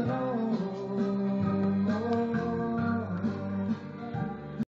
alone.